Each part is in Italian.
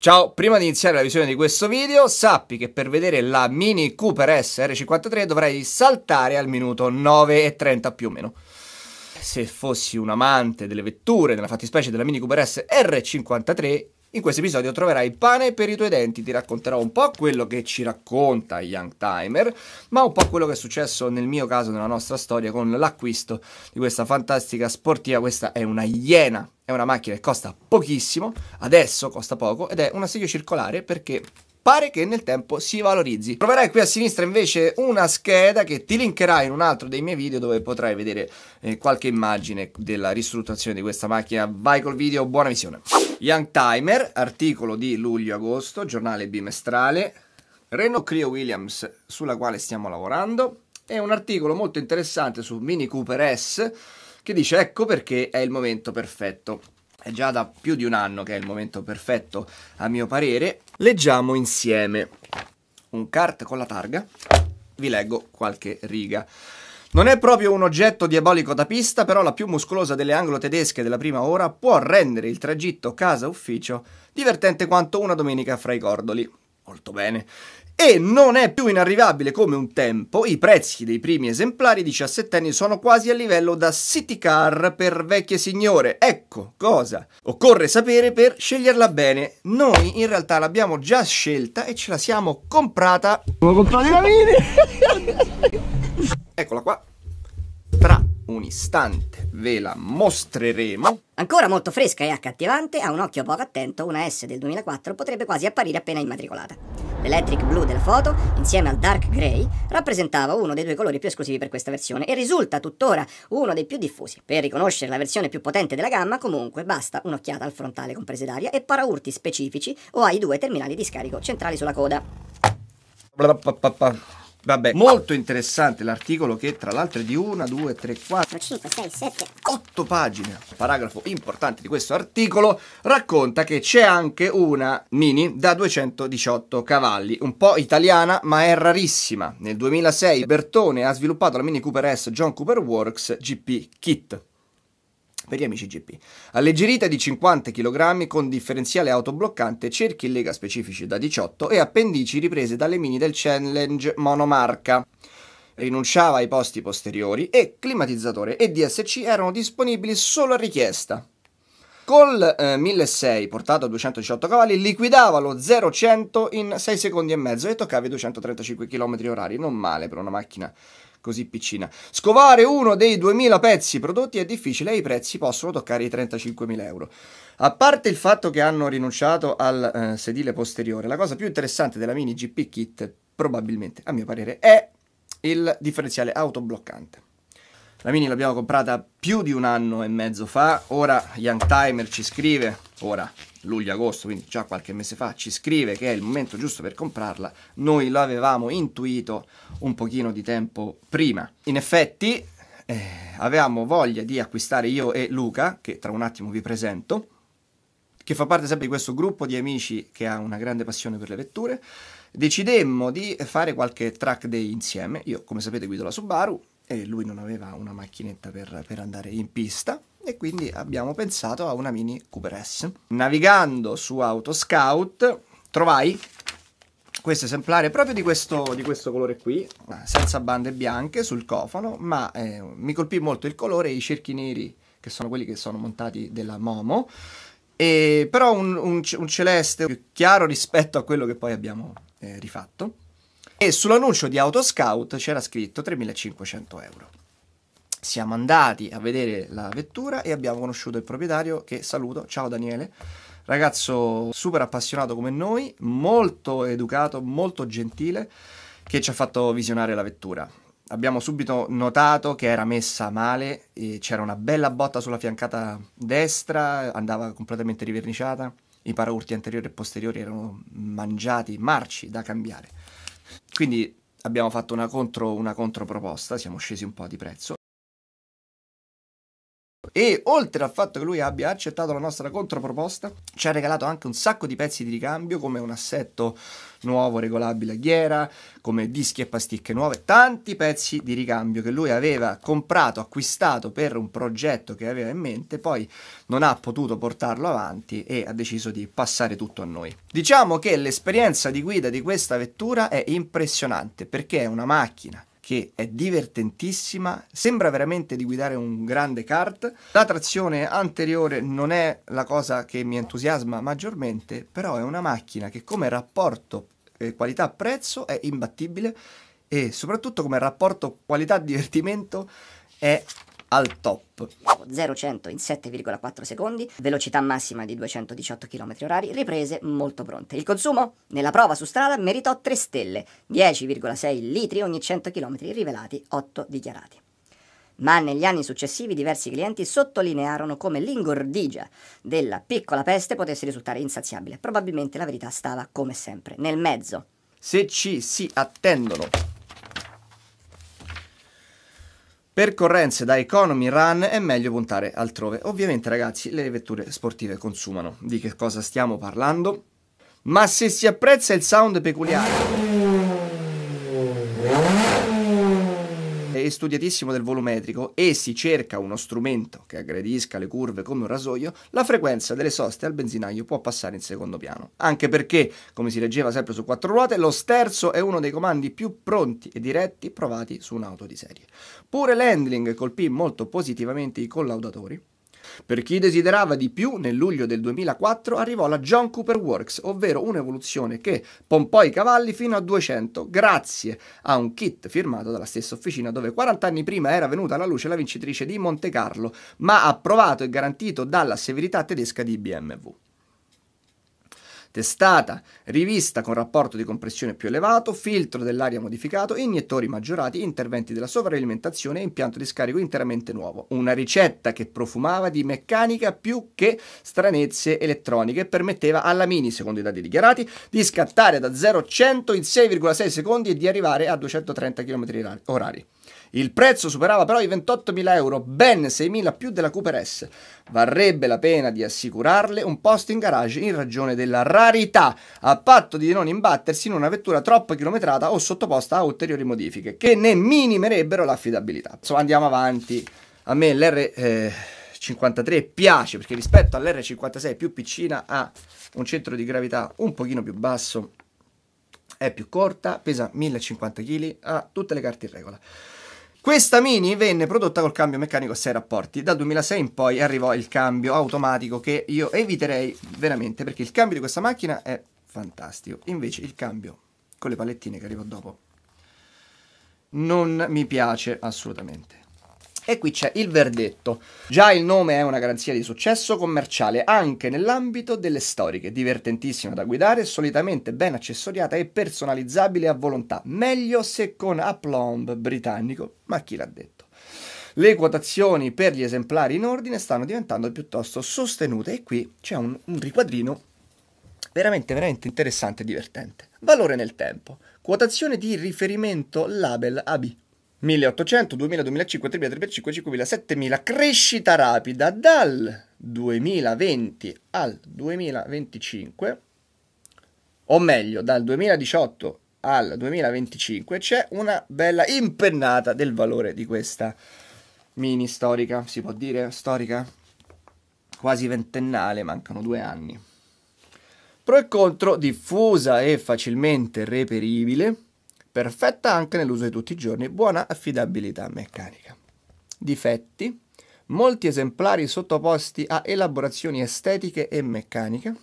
Ciao, prima di iniziare la visione di questo video, sappi che per vedere la Mini Cooper S R53 dovrei saltare al minuto 9.30 più o meno. Se fossi un amante delle vetture, nella fattispecie della Mini Cooper S R53, in questo episodio troverai pane per i tuoi denti, ti racconterò un po' quello che ci racconta Young Timer, ma un po' quello che è successo nel mio caso, nella nostra storia, con l'acquisto di questa fantastica sportiva. Questa è una Iena, è una macchina che costa pochissimo, adesso costa poco, ed è un assedio circolare perché pare che nel tempo si valorizzi. Troverai qui a sinistra invece una scheda che ti linkerà in un altro dei miei video dove potrai vedere eh, qualche immagine della ristrutturazione di questa macchina. Vai col video, buona visione. Young Timer, articolo di luglio-agosto, giornale bimestrale, Renault Clio Williams sulla quale stiamo lavorando, è un articolo molto interessante su Mini Cooper S che dice ecco perché è il momento perfetto. È già da più di un anno che è il momento perfetto, a mio parere. Leggiamo insieme un kart con la targa. Vi leggo qualche riga. Non è proprio un oggetto diabolico da pista, però la più muscolosa delle anglo-tedesche della prima ora può rendere il tragitto casa-ufficio divertente quanto una domenica fra i cordoli. Molto bene e non è più inarrivabile come un tempo, i prezzi dei primi esemplari 17 anni sono quasi a livello da city car per vecchie signore. Ecco cosa occorre sapere per sceglierla bene. Noi in realtà l'abbiamo già scelta e ce la siamo comprata. Comprare la mini? Eccola qua. Un istante ve la mostreremo. Ancora molto fresca e accattivante, a un occhio poco attento, una S del 2004 potrebbe quasi apparire appena immatricolata. L'electric blue della foto, insieme al dark grey, rappresentava uno dei due colori più esclusivi per questa versione e risulta tuttora uno dei più diffusi. Per riconoscere la versione più potente della gamma, comunque, basta un'occhiata al frontale con prese d'aria e paraurti specifici o ai due terminali di scarico centrali sulla coda. Vabbè, molto interessante l'articolo che tra l'altro è di 1, 2, 3, 4, 5, 6, 7, 8 pagine. Paragrafo importante di questo articolo racconta che c'è anche una Mini da 218 cavalli, un po' italiana ma è rarissima. Nel 2006 Bertone ha sviluppato la Mini Cooper S John Cooper Works GP Kit per gli amici GP. Alleggerita di 50 kg con differenziale autobloccante, cerchi in lega specifici da 18 e appendici riprese dalle mini del Challenge monomarca. Rinunciava ai posti posteriori e climatizzatore e DSC erano disponibili solo a richiesta. Col eh, 1600 portato a 218 cavalli liquidava lo 0-100 in 6 secondi e mezzo e toccava i 235 km orari, non male per una macchina così piccina. Scovare uno dei 2000 pezzi prodotti è difficile e i prezzi possono toccare i 35.000 euro. A parte il fatto che hanno rinunciato al eh, sedile posteriore, la cosa più interessante della Mini GP Kit, probabilmente, a mio parere, è il differenziale autobloccante. La Mini l'abbiamo comprata più di un anno e mezzo fa, ora Young Timer ci scrive, ora luglio-agosto, quindi già qualche mese fa, ci scrive che è il momento giusto per comprarla, noi lo avevamo intuito un pochino di tempo prima. In effetti eh, avevamo voglia di acquistare io e Luca, che tra un attimo vi presento, che fa parte sempre di questo gruppo di amici che ha una grande passione per le vetture, decidemmo di fare qualche track day insieme. Io, come sapete, guido la Subaru e lui non aveva una macchinetta per, per andare in pista e quindi abbiamo pensato a una Mini Cooper S. Navigando su Autoscout trovai questo esemplare proprio di questo, di questo, colore qui, senza bande bianche sul cofano, ma eh, mi colpì molto il colore e i cerchi neri, che sono quelli che sono montati della Momo, e, però un, un, un, celeste più chiaro rispetto a quello che poi abbiamo eh, rifatto. E sull'annuncio di Autoscout c'era scritto 3500 euro siamo andati a vedere la vettura e abbiamo conosciuto il proprietario che saluto, ciao Daniele, ragazzo super appassionato come noi, molto educato, molto gentile, che ci ha fatto visionare la vettura. Abbiamo subito notato che era messa male, c'era una bella botta sulla fiancata destra, andava completamente riverniciata, i paraurti anteriori e posteriori erano mangiati, marci da cambiare. Quindi abbiamo fatto una, contro, una controproposta, siamo scesi un po' di prezzo e oltre al fatto che lui abbia accettato la nostra controproposta, ci ha regalato anche un sacco di pezzi di ricambio come un assetto nuovo regolabile a ghiera, come dischi e pasticche nuove, tanti pezzi di ricambio che lui aveva comprato, acquistato per un progetto che aveva in mente, poi non ha potuto portarlo avanti e ha deciso di passare tutto a noi. Diciamo che l'esperienza di guida di questa vettura è impressionante perché è una macchina che è divertentissima, sembra veramente di guidare un grande kart. La trazione anteriore non è la cosa che mi entusiasma maggiormente, però è una macchina che come rapporto eh, qualità-prezzo è imbattibile e soprattutto come rapporto qualità-divertimento è al top. 0-100 in 7,4 secondi, velocità massima di 218 km h riprese molto pronte. Il consumo nella prova su strada meritò 3 stelle, 10,6 litri ogni 100 km rivelati, 8 dichiarati. Ma negli anni successivi diversi clienti sottolinearono come l'ingordigia della piccola peste potesse risultare insaziabile. Probabilmente la verità stava, come sempre, nel mezzo. Se ci si attendono percorrenze da economy run è meglio puntare altrove. Ovviamente ragazzi le vetture sportive consumano. Di che cosa stiamo parlando? Ma se si apprezza il sound peculiare e studiatissimo del volumetrico e si cerca uno strumento che aggredisca le curve come un rasoio, la frequenza delle soste al benzinaio può passare in secondo piano. Anche perché, come si leggeva sempre su quattro ruote, lo sterzo è uno dei comandi più pronti e diretti provati su un'auto di serie. Pure l'handling colpì molto positivamente i collaudatori per chi desiderava di più, nel luglio del 2004 arrivò la John Cooper Works, ovvero un'evoluzione che pompò i cavalli fino a 200 grazie a un kit firmato dalla stessa officina dove 40 anni prima era venuta alla luce la vincitrice di Monte Carlo, ma approvato e garantito dalla severità tedesca di BMW testata, rivista con rapporto di compressione più elevato, filtro dell'aria modificato, iniettori maggiorati, interventi della sovralimentazione e impianto di scarico interamente nuovo. Una ricetta che profumava di meccanica più che stranezze elettroniche e permetteva alla Mini, secondo i dati dichiarati, di scattare da 0 a 100 in 6,6 secondi e di arrivare a 230 km orari. Il prezzo superava però i 28.000 euro, ben 6.000 più della Cooper S. Varrebbe la pena di assicurarle un posto in garage in ragione della rarità, a patto di non imbattersi in una vettura troppo chilometrata o sottoposta a ulteriori modifiche, che ne minimerebbero l'affidabilità. Insomma, andiamo avanti. A me l'R53 eh, piace perché rispetto all'R56 più piccina ha un centro di gravità un pochino più basso, è più corta, pesa 1050 kg, ha tutte le carte in regola. Questa Mini venne prodotta col cambio meccanico a 6 rapporti. Dal 2006 in poi arrivò il cambio automatico che io eviterei veramente perché il cambio di questa macchina è fantastico. Invece il cambio con le palettine che arrivò dopo non mi piace assolutamente. E qui c'è il verdetto. Già il nome è una garanzia di successo commerciale anche nell'ambito delle storiche, divertentissima da guidare, solitamente ben accessoriata e personalizzabile a volontà, meglio se con aplomb britannico, ma chi l'ha detto? Le quotazioni per gli esemplari in ordine stanno diventando piuttosto sostenute e qui c'è un, un riquadrino veramente, veramente interessante e divertente. Valore nel tempo. Quotazione di riferimento label AB. 1800, 2000, 2005, 3000, 3500, 5000, 7000, crescita rapida dal 2020 al 2025, o meglio dal 2018 al 2025, c'è una bella impennata del valore di questa mini storica, si può dire storica? Quasi ventennale, mancano due anni. Pro e contro, diffusa e facilmente reperibile perfetta anche nell'uso di tutti i giorni, buona affidabilità meccanica. Difetti, molti esemplari sottoposti a elaborazioni estetiche e meccaniche,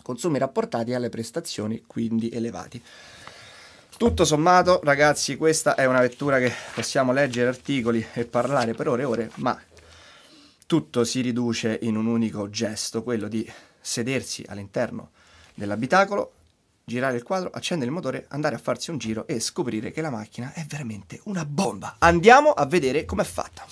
consumi rapportati alle prestazioni quindi elevati. Tutto sommato, ragazzi, questa è una vettura che possiamo leggere articoli e parlare per ore e ore, ma tutto si riduce in un unico gesto, quello di sedersi all'interno dell'abitacolo, girare il quadro, accendere il motore, andare a farsi un giro e scoprire che la macchina è veramente una bomba. Andiamo a vedere com'è fatta.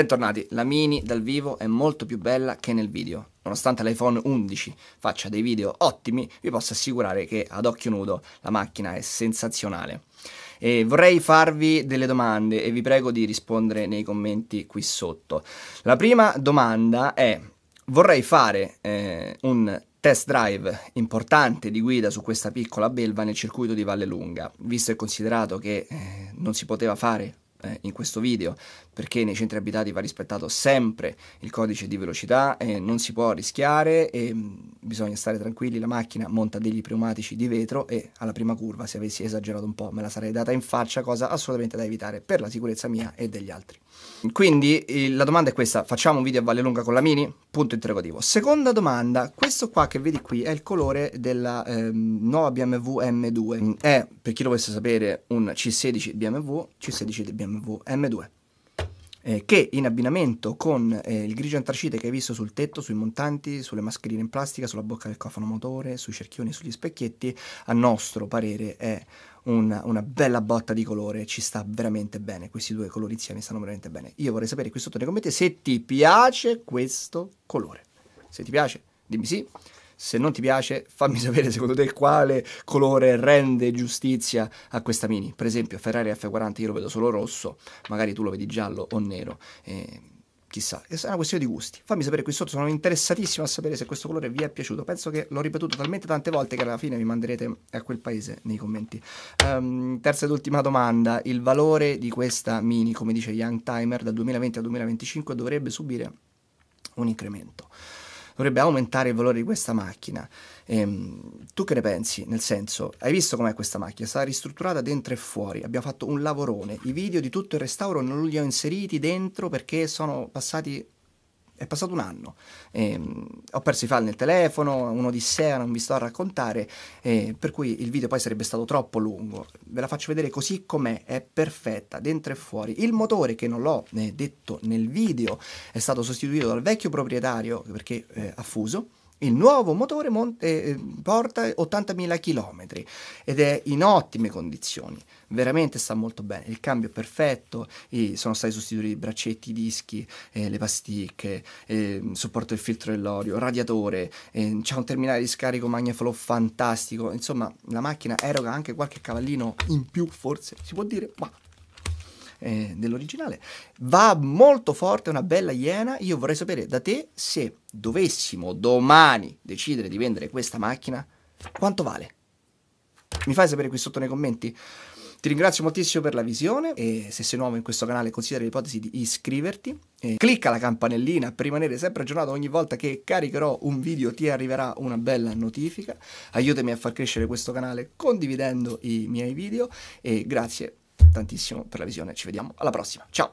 Bentornati, la Mini dal vivo è molto più bella che nel video. Nonostante l'iPhone 11 faccia dei video ottimi, vi posso assicurare che ad occhio nudo la macchina è sensazionale. E vorrei farvi delle domande e vi prego di rispondere nei commenti qui sotto. La prima domanda è, vorrei fare eh, un test drive importante di guida su questa piccola belva nel circuito di Valle Lunga, visto e considerato che eh, non si poteva fare eh, in questo video perché nei centri abitati va rispettato sempre il codice di velocità e non si può rischiare e mm, bisogna stare tranquilli, la macchina monta degli pneumatici di vetro e alla prima curva se avessi esagerato un po' me la sarei data in faccia, cosa assolutamente da evitare per la sicurezza mia e degli altri. Quindi il, la domanda è questa, facciamo un video a Valle Lunga con la Mini? Punto interrogativo. Seconda domanda, questo qua che vedi qui è il colore della eh, nuova BMW M2, è per chi lo volesse sapere un C16 BMW, C16 di BMW M2 eh, che in abbinamento con eh, il grigio antracite che hai visto sul tetto, sui montanti, sulle mascherine in plastica, sulla bocca del cofano motore, sui cerchioni, sugli specchietti, a nostro parere è una, una, bella botta di colore, ci sta veramente bene, questi due colori insieme stanno veramente bene. Io vorrei sapere qui sotto nei commenti se ti piace questo colore. Se ti piace, dimmi sì. Se non ti piace, fammi sapere secondo te quale colore rende giustizia a questa Mini. Per esempio, Ferrari F40 io lo vedo solo rosso, magari tu lo vedi giallo o nero. Eh, chissà, è una questione di gusti. Fammi sapere qui sotto, sono interessatissimo a sapere se questo colore vi è piaciuto. Penso che l'ho ripetuto talmente tante volte che alla fine mi manderete a quel paese nei commenti. Um, terza ed ultima domanda, il valore di questa Mini, come dice Young Timer, dal 2020 al 2025 dovrebbe subire un incremento dovrebbe aumentare il valore di questa macchina. Ehm, tu che ne pensi? Nel senso, hai visto com'è questa macchina? È stata ristrutturata dentro e fuori, abbiamo fatto un lavorone, i video di tutto il restauro non li ho inseriti dentro perché sono passati è passato un anno, eh, ho perso i file nel telefono, un'odissea, non vi sto a raccontare, eh, per cui il video poi sarebbe stato troppo lungo. Ve la faccio vedere così com'è, è perfetta, dentro e fuori. Il motore, che non l'ho eh, detto nel video, è stato sostituito dal vecchio proprietario perché eh, ha fuso, il nuovo motore eh, porta 80.000 km ed è in ottime condizioni, veramente sta molto bene. Il cambio è perfetto, sono stati sostituiti i braccetti, i dischi, eh, le pasticche, eh, supporto del filtro dell'olio, radiatore, eh, c'è un terminale di scarico Magnaflow fantastico. Insomma, la macchina eroga anche qualche cavallino in più, forse si può dire, ma eh, dell'originale. Va molto forte, una bella iena. Io vorrei sapere da te se dovessimo domani decidere di vendere questa macchina, quanto vale? Mi fai sapere qui sotto nei commenti? Ti ringrazio moltissimo per la visione e se sei nuovo in questo canale considera l'ipotesi di iscriverti. Clicca la campanellina per rimanere sempre aggiornato ogni volta che caricherò un video ti arriverà una bella notifica. Aiutami a far crescere questo canale condividendo i miei video e grazie tantissimo per la visione, ci vediamo alla prossima, ciao!